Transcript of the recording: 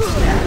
Yeah.